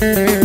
Música